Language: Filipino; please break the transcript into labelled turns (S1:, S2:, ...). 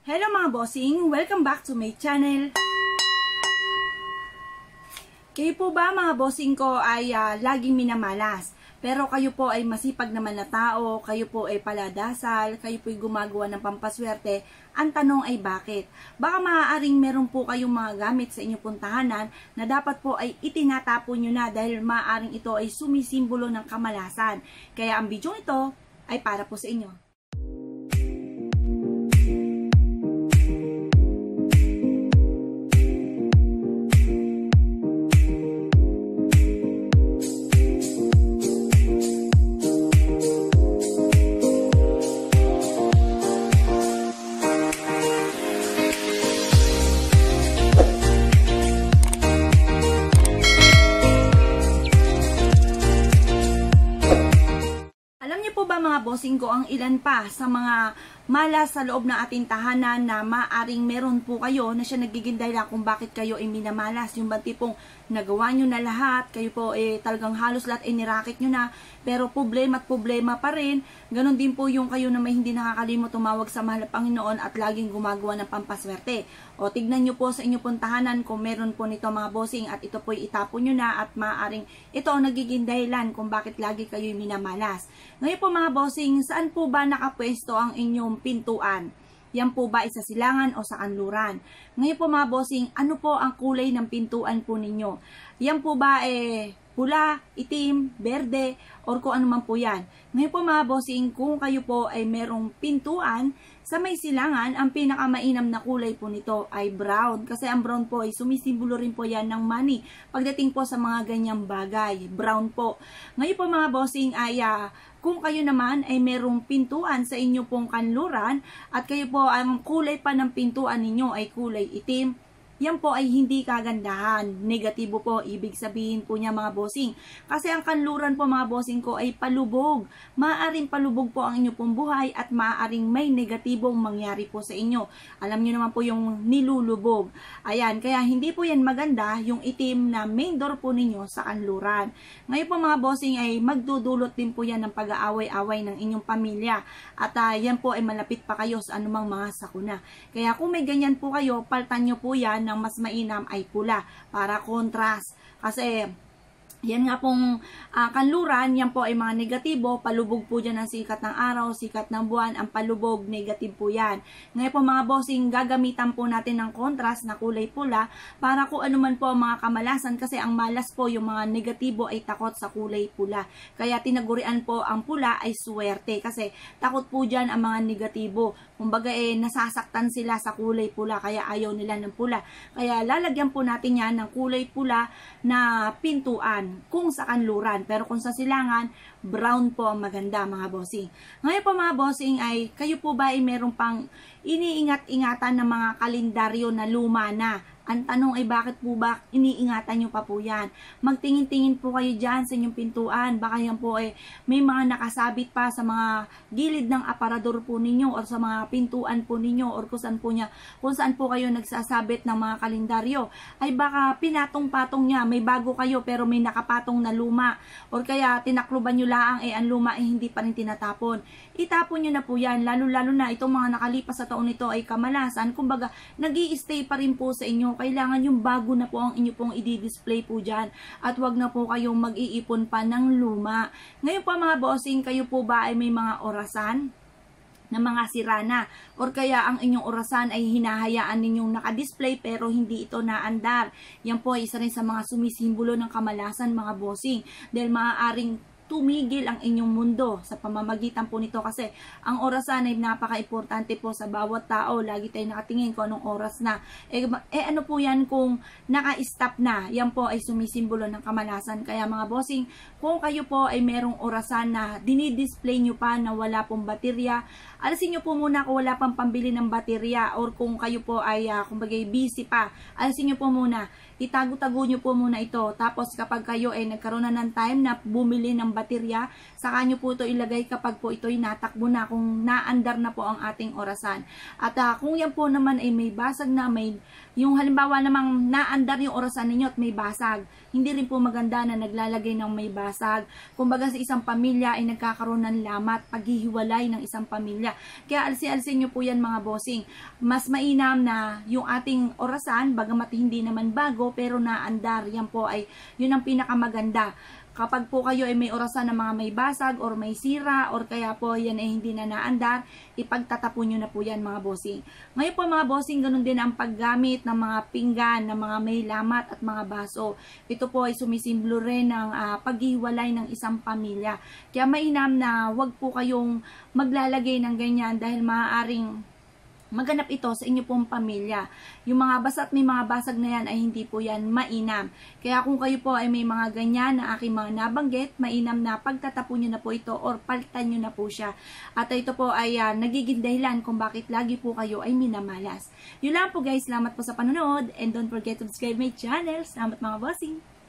S1: Hello mga bossing! Welcome back to my channel! Kayo po ba mga bossing ko ay ah, laging minamalas? Pero kayo po ay masipag naman na tao, kayo po ay paladasal, kayo po ay gumagawa ng pampaswerte. Ang tanong ay bakit? Baka maaaring meron po kayong mga gamit sa inyong puntahanan na dapat po ay itinatapon nyo na dahil maaaring ito ay sumisimbolo ng kamalasan. Kaya ang video ito ay para po sa inyo. Po ba mga bossing ko ang ilan pa sa mga malas sa loob ng ating tahanan na maaring meron po kayo na siya nagiging dahilan kung bakit kayo ay minamalas. Yung ba tipong nagawa nyo na lahat, kayo po eh talagang halos lahat ay nirakit nyo na, pero problema at problema pa rin. Ganon din po yung kayo na may hindi nakakalimot tumawag sa mahal na Panginoon at laging gumagawa ng pampaswerte. O tignan nyo po sa inyong puntahanan kung meron po nito mga bossing at ito po itapon nyo na at maaring ito ang nagiging dahilan kung bakit lagi kayo minamalas. Ngayon po mga bossing, saan po ba nakapwesto ang inyong pintuan? Yan po ba ay sa silangan o sa kanluran? Ngayon po mga bossing, ano po ang kulay ng pintuan po ninyo? Yan po ba eh pula, itim, berde, or kung ano man po yan. Ngayon po mga bossing, kung kayo po ay merong pintuan, sa may silangan, ang pinakamainam na kulay po nito ay brown. Kasi ang brown po ay sumisimbolo rin po yan ng money. Pagdating po sa mga ganyang bagay, brown po. Ngayon po mga bossing ay ah, kung kayo naman ay merong pintuan sa inyo pong kanluran at kayo po ang kulay pa ng pintuan ninyo ay kulay itim, yan po ay hindi kagandahan. Negatibo po, ibig sabihin po niya mga bossing. Kasi ang kanluran po mga bossing ko ay palubog. Maaring palubog po ang inyo pong buhay at maaring may negatibong mangyari po sa inyo. Alam niyo naman po yung nilulubog. Ayan, kaya hindi po yan maganda yung itim na main door po ninyo sa kanluran. Ngayon po mga bossing ay magdudulot din po yan ng pag-aaway-away ng inyong pamilya. At ah, yan po ay malapit pa kayo sa anumang mga sakuna. Kaya kung may ganyan po kayo, paltan nyo po yan ng mas mainam ay pula para contrast. Kasi yan nga pong ah, kanluran, yan po ay mga negatibo, palubog po dyan ang sikat ng araw, sikat ng buwan, ang palubog, negative po yan. Ngayon po mga bossing, gagamitan po natin ng contrast na kulay pula para kung ano man po mga kamalasan kasi ang malas po yung mga negatibo ay takot sa kulay pula. Kaya tinagurian po ang pula ay swerte kasi takot po dyan ang mga negatibo. Kumbaga eh, nasasaktan sila sa kulay pula kaya ayaw nila ng pula. Kaya lalagyan po natin yan ng kulay pula na pintuan kung sa kanluran. Pero kung sa silangan, brown po ang maganda mga bossing. Ngayon po mga bossing ay kayo po ba ay meron pang iniingat-ingatan ng mga kalendaryo na luma na ang tanong ay bakit po ba iniingatan nyo pa po yan? Magtingin-tingin po kayo dyan sa inyong pintuan. Baka yan po eh, may mga nakasabit pa sa mga gilid ng aparador po ninyo or sa mga pintuan po ninyo or kung saan po, niya, kung saan po kayo nagsasabit ng mga kalendaryo. Ay baka pinatong-patong niya, may bago kayo pero may nakapatong na luma. Or kaya tinakluban nyo laang eh ang luma ay hindi pa rin tinatapon. Itapon nyo na po yan, lalo-lalo na itong mga nakalipas sa taon nito ay kamalasan. Kumbaga, nag stay pa rin po sa inyo kailangan yung bago na po ang inyo pong i-display po dyan. At wag na po kayong mag-iipon pa ng luma. Ngayon po mga bossing, kayo po ba ay may mga orasan? na mga sirana or kaya ang inyong orasan ay hinahayaan ninyong nakadisplay pero hindi ito naandar. Yan po ay isa rin sa mga sumisimbolo ng kamalasan mga bossing dahil maaaring tumigil ang inyong mundo sa pamamagitan po nito kasi ang orasan ay napaka-importante po sa bawat tao. Lagi tayo nakatingin kung anong oras na. Eh, eh ano po yan kung naka-stop na? Yan po ay sumisimbolo ng kamalasan. Kaya mga bossing, kung kayo po ay merong orasan na dinidisplay nyo pa na wala pong baterya, alisin nyo po muna kung wala pang pambili ng baterya or kung kayo po ay uh, kumbaga busy pa, alisin nyo po muna itago-tago nyo po muna ito. Tapos kapag kayo ay nagkaroon na ng time na bumili ng baterya. Saka nyo po ito ilagay kapag po ito'y natakbo na kung naandar na po ang ating orasan. At ah, kung yan po naman ay may basag na, may yung halimbawa namang naandar yung orasan ninyo at may basag, hindi rin po maganda na naglalagay ng may basag. Kumbaga sa isang pamilya ay nagkakaroon ng lamat, paghihiwalay ng isang pamilya. Kaya alsi-alsin nyo po yan mga bossing. Mas mainam na yung ating orasan, bagamat hindi naman bago, pero naandar, yan po ay yun ang pinakamaganda kapag po kayo ay may orasan ng mga may basag or may sira or kaya po yan ay hindi na naandar, ipagtatapon nyo na po yan mga bossing. Ngayon po mga bossing, ganun din ang paggamit ng mga pinggan, ng mga may lamat at mga baso. Ito po ay sumisimbolo rin ng ah, paghiwalay ng isang pamilya. Kaya mainam na wag po kayong maglalagay ng ganyan dahil maaaring maganap ito sa inyo pong pamilya. Yung mga basa at may mga basag na yan ay hindi po yan mainam. Kaya kung kayo po ay may mga ganyan na aking mga nabanggit, mainam na pagtatapon nyo na po ito or palitan nyo na po siya. At ito po ay ah, nagiging dahilan kung bakit lagi po kayo ay minamalas. Yun lang po guys, salamat po sa panonood and don't forget to subscribe my channel. Salamat mga bossing!